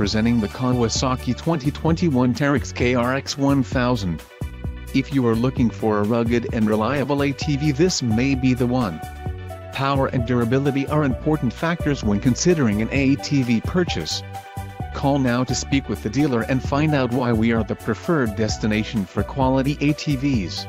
presenting the Kawasaki 2021 Teryx KRX 1000. If you are looking for a rugged and reliable ATV this may be the one. Power and durability are important factors when considering an ATV purchase. Call now to speak with the dealer and find out why we are the preferred destination for quality ATVs.